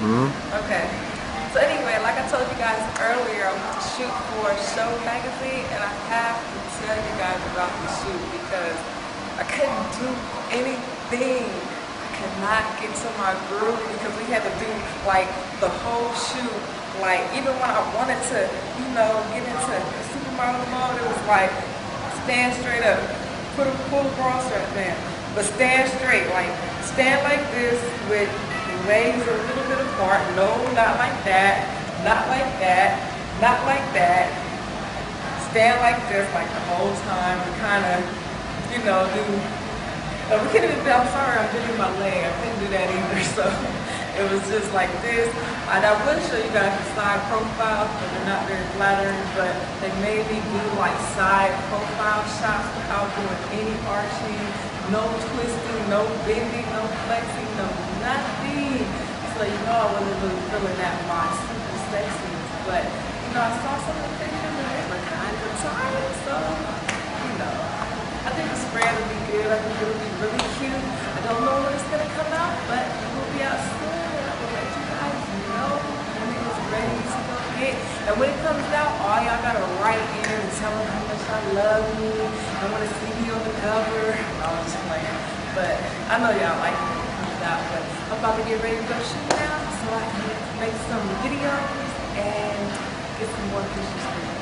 hmm Okay. So anyway, like I told you guys earlier, I went to shoot for Show magazine, and I have to tell you guys about the shoot because I couldn't do anything. I could not get to my groove because we had to do like the whole shoot. Like even when I wanted to, you know, get into supermodel mode, it was like stand straight up, put a a bra strap down, but stand straight, like stand like this with legs a little bit apart. No, not like that, not like that, not like that. Stand like this like the whole time and kind of, you know, do. Uh, we couldn't even. I'm sorry, I'm bending my leg. I couldn't do that either. So it was just like this. And I would show you guys the side profiles, but they're not very flattering. But they made me do like side profile shots without doing any arching, no twisting, no bending, no flexing, no nothing. So you know I wasn't really feeling that my super sexy. But you know I saw some of the pictures and they were kind of tight. So you know I think the spread would be good. I think it would be really cute. I don't know when it's gonna come out, but it will be out soon. And I will let you guys know when it is ready to go get. And when it comes out, all y'all gotta write in and tell them how much I love me. I want to see me on the cover. I was just playing, but I know y'all like it when it comes out. But I'm about to get ready to go shoot now, so I can make some videos and get some more pictures for you.